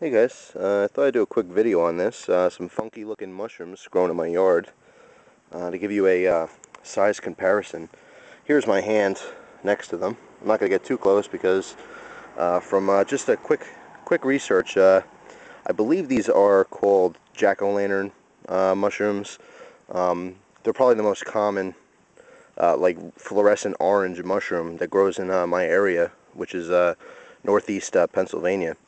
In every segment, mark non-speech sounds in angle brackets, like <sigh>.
Hey guys, uh, I thought I'd do a quick video on this. Uh, some funky looking mushrooms grown in my yard uh, to give you a uh, size comparison. Here's my hand next to them. I'm not going to get too close because uh, from uh, just a quick quick research, I believe these are called jack-o'-lantern mushrooms. Um, they're probably the most common like fluorescent orange mushroom that grows in my area, which is northeast Pennsylvania.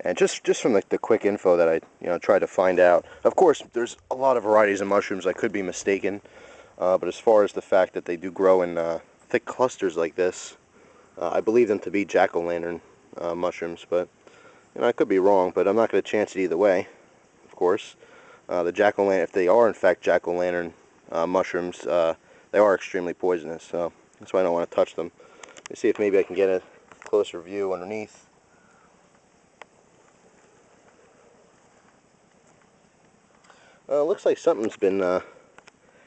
And just, just from the, the quick info that I you know tried to find out, of course, there's a lot of varieties of mushrooms. I could be mistaken, uh, but as far as the fact that they do grow in uh, thick clusters like this, uh, I believe them to be jack-o'-lantern uh, mushrooms. But you know, I could be wrong, but I'm not going to chance it either way. Of course, uh, the jack-o'-lantern, if they are in fact jack-o'-lantern uh, mushrooms, they are extremely poisonous. So that's why I don't want to touch them. Let's see if maybe I can get a closer view underneath. Uh, looks like something's been uh,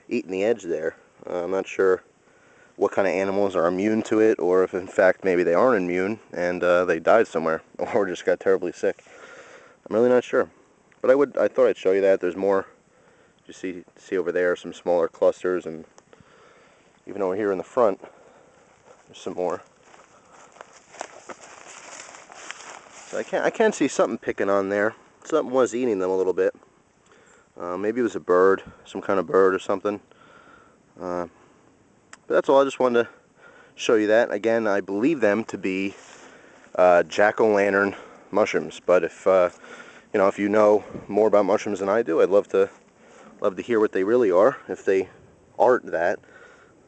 eating the edge there. Uh, I'm not sure what kind of animals are immune to it or if in fact maybe they aren't immune and uh, they died somewhere <laughs> or just got terribly sick. I'm really not sure. But I would I thought I'd show you that. There's more. You see see over there some smaller clusters and even over here in the front there's some more. So I can I can see something picking on there. Something was eating them a little bit. Uh, maybe it was a bird, some kind of bird or something. Uh, but that's all. I just wanted to show you that. Again, I believe them to be uh, jack-o'-lantern mushrooms. But if uh, you know, if you know more about mushrooms than I do, I'd love to love to hear what they really are. If they aren't that,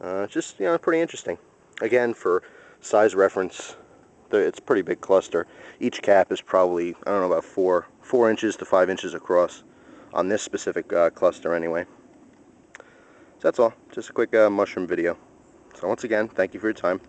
uh, just you know, pretty interesting. Again, for size reference, it's a pretty big cluster. Each cap is probably I don't know about four four inches to five inches across on this specific uh, cluster anyway. So that's all. Just a quick uh, mushroom video. So once again, thank you for your time.